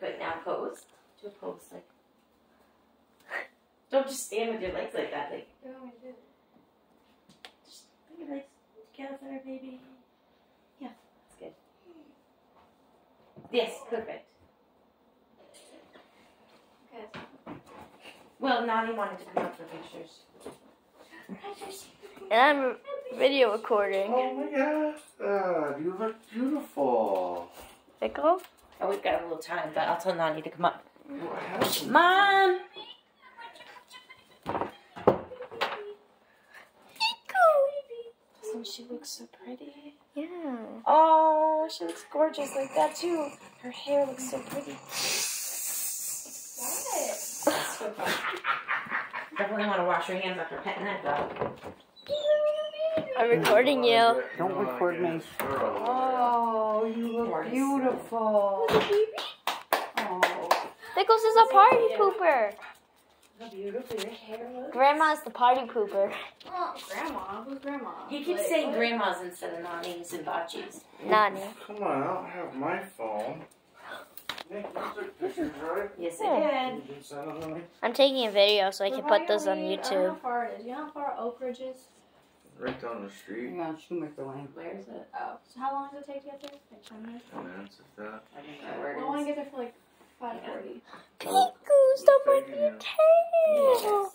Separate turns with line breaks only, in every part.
Good. Now pose. Do a pose like. Don't just stand with your legs like that. Like No, I do. just put your legs together, baby. Yeah, that's good. Yes, perfect. Well, Nani wanted to come up for pictures.
And I'm video recording.
Oh my god, you look beautiful.
Pickle?
Oh, we've got a little time, but I'll tell Nani to come up.
You have some-
Mom! Doesn't she look so pretty?
Yeah.
Oh, she looks gorgeous like that too. Her hair looks so pretty. Definitely want to wash your hands after petting that dog.
I'm recording you.
Don't record me.
Oh,
You look
Gorgeous.
beautiful. Oh,
Pickles is a party pooper.
How beautiful your hair looks.
Grandma's the party pooper.
Oh, grandma. Who's grandma?
He keeps
Like,
saying
what?
grandmas instead of nannies and bachis.
Nani.
Come on, I don't have my phone. Nick, you took pictures, right?
Yes,
Yeah.
I did.
You did send them to me?
I'm taking a video so I can put this
are
on
we- I don't know
YouTube.
how far it is. You know how far Oak Ridge is?
Right down the street.
hang on, Shoemaker Lane.
Where is it?
Oh. So how long does it take to get there? Like 10 minutes?
Ten minutes, if that.
I don't know where
We
it
want to get there for like 5.40.
Pickles, don't break your
you.
tail.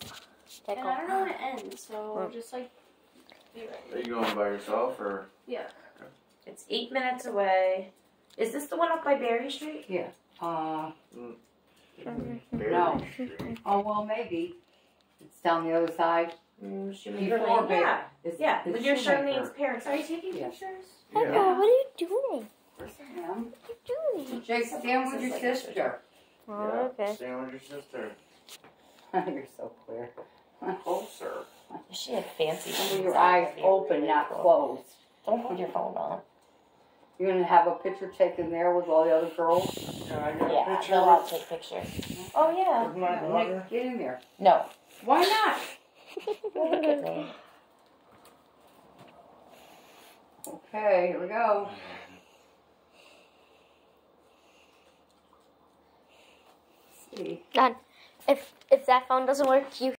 And I don't know when it ends, so
Mm.
just like be
Are you going by yourself or?
Yeah.
It's eight minutes away. Is this the one up by Berry Street? Yeah.
Uh,
Berry
No.
Street.
oh, well, maybe. It's down the other side.
Mm, Shoemaker
Before
Lane. Yeah.
It's,
Yeah,
it's
with your
Shoemaker.
Charlene's parents. Are you taking
Yeah.
pictures?
Pickle,
Yeah.
what are you doing?
Sam,
What are you doing?
Jake, stand with your sister.
Oh,
Yeah,
okay.
Stay with your sister.
You're so clear.
Oh, Closer.
She had fancy.
With
shoes
your eyes open, not closed.
Don't put your phone on.
You're gonna have a picture taken there with all the other girls?
Can I get a
Yeah,
picture
they'll all take pictures. Oh yeah.
with my daughter?
Nick, get in there.
No.
Why not? Okay, here we go. See.
Done. If if that phone doesn't work, you